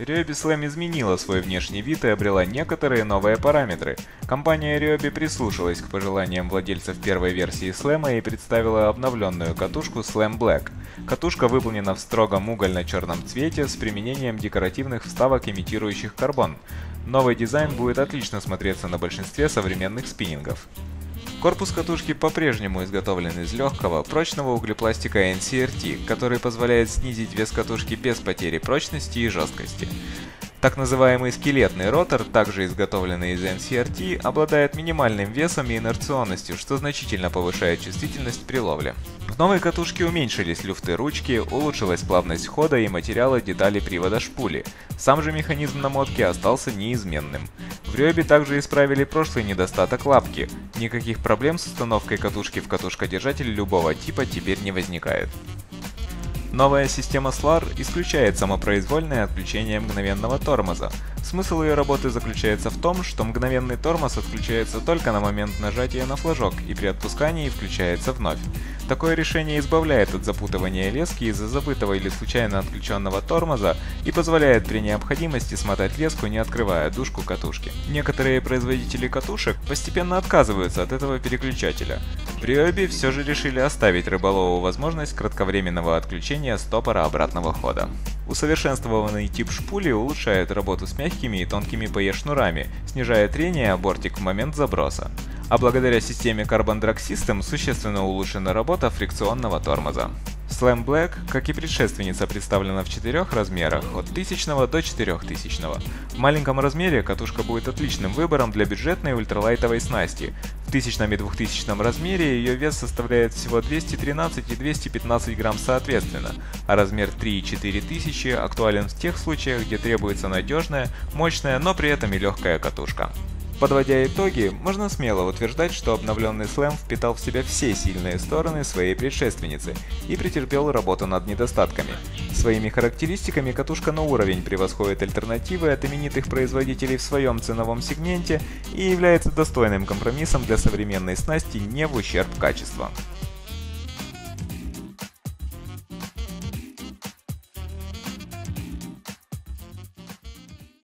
Ryobi Slam изменила свой внешний вид и обрела некоторые новые параметры. Компания Ryobi прислушалась к пожеланиям владельцев первой версии Slam и представила обновленную катушку Slam Black. Катушка выполнена в строгом угольно-черном цвете с применением декоративных вставок, имитирующих карбон. Новый дизайн будет отлично смотреться на большинстве современных спиннингов. Корпус катушки по-прежнему изготовлен из легкого, прочного углепластика NCRT, который позволяет снизить вес катушки без потери прочности и жесткости. Так называемый скелетный ротор, также изготовленный из NCRT, обладает минимальным весом и инерционностью, что значительно повышает чувствительность при ловле. В новой катушке уменьшились люфты ручки, улучшилась плавность хода и материалы деталей привода шпули. Сам же механизм намотки остался неизменным. В Рёбе также исправили прошлый недостаток лапки. Никаких проблем с установкой катушки в катушкодержатель любого типа теперь не возникает. Новая система SLAR исключает самопроизвольное отключение мгновенного тормоза. Смысл ее работы заключается в том, что мгновенный тормоз отключается только на момент нажатия на флажок и при отпускании включается вновь. Такое решение избавляет от запутывания лески из-за забытого или случайно отключенного тормоза и позволяет при необходимости смотать леску, не открывая дужку катушки. Некоторые производители катушек постепенно отказываются от этого переключателя. При Оби все же решили оставить рыболову возможность кратковременного отключения стопора обратного хода. Усовершенствованный тип шпули улучшает работу с мягкими и тонкими PE-шнурами, снижая трение о бортик в момент заброса. А благодаря системе Carbon Drag System существенно улучшена работа фрикционного тормоза. Slam Black, как и предшественница, представлена в четырех размерах, от 1000 до 4000. В маленьком размере катушка будет отличным выбором для бюджетной ультралайтовой снасти. 1000 и 2000 размере ее вес составляет всего 213 и 215 грамм соответственно, а размер 3 и 4000 актуален в тех случаях, где требуется надежная, мощная, но при этом и легкая катушка. Подводя итоги, можно смело утверждать, что обновленный слэм впитал в себя все сильные стороны своей предшественницы и претерпел работу над недостатками. Своими характеристиками катушка на уровень превосходит альтернативы от именитых производителей в своем ценовом сегменте и является достойным компромиссом для современной снасти не в ущерб качества.